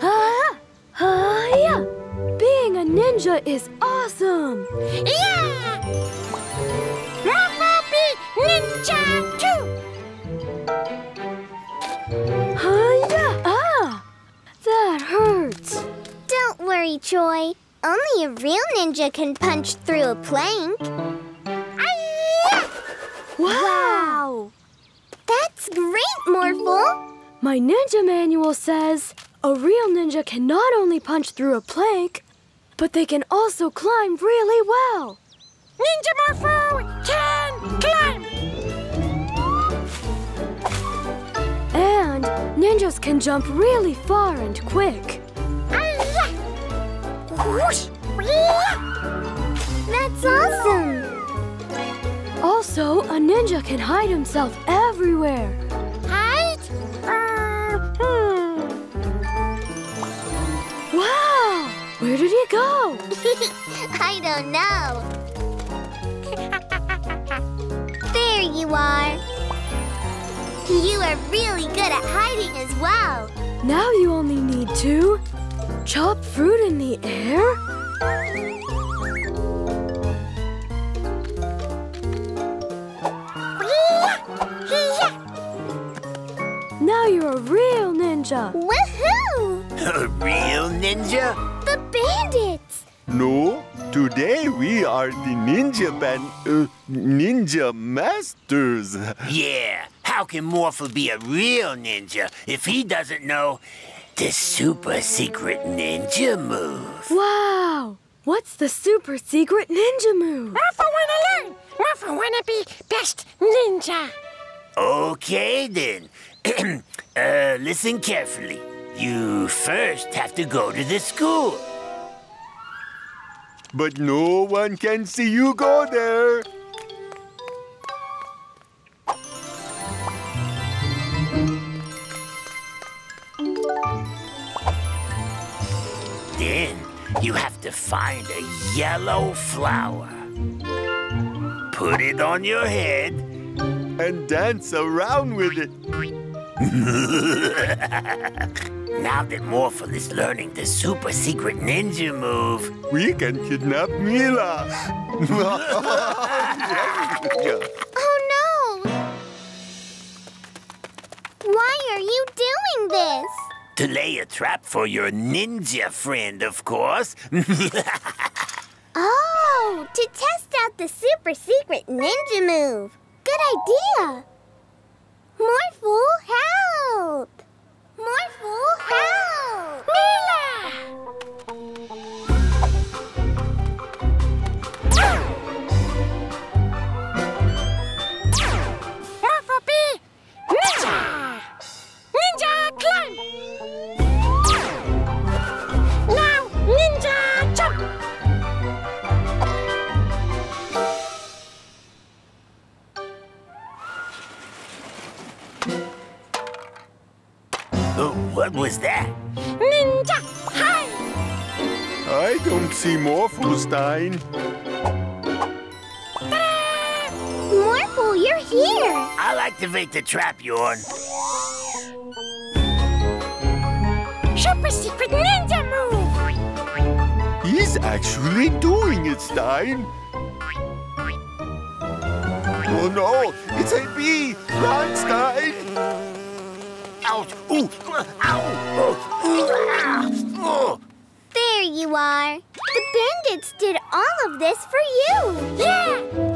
Ah! Hiya! Being a ninja is awesome! Yeah! Morphle Ninja 2! Hiya! Ah! That hurts. Don't worry, Troy. Only a real ninja can punch through a plank. Wow! That's great, Morphle. My ninja manual says a real ninja can not only punch through a plank, but they can also climb really well. Ninja Morphle can climb! And ninjas can jump really far and quick. That's awesome. Also, a ninja can hide himself everywhere. Where did he go? I don't know. there you are. You are really good at hiding as well. Now you only need to chop fruit in the air, now you're a real ninja. Woohoo! A real ninja? The bandits! No, today we are the Ninja Band, uh, Ninja Masters. Yeah. How can Morphle be a real ninja if he doesn't know the super secret ninja move? Wow! What's the super secret ninja move? Morphle wanna learn! Morphle wanna be best ninja! Okay, then. uh, listen carefully. You first have to go to the school. But no one can see you go there. Then you have to find a yellow flower. Put it on your head. And dance around with it. Now that Morphle is learning the super secret ninja move, We can kidnap Mila. Oh no! Why are you doing this? to lay a trap for your ninja friend, of course. Oh, to test out the super secret ninja move. Good idea. Morphle, help! Morphle, help! Oh, what was that? Ninja Hi! I don't see Morphlestein. Morphle, you're here. I'll activate the trap, Yorn. Super secret ninja move! He's actually doing it, Stein. Oh no, it's a bee! Run, Stein! Ooh! Ow! There you are. The bandits did all of this for you. Yeah!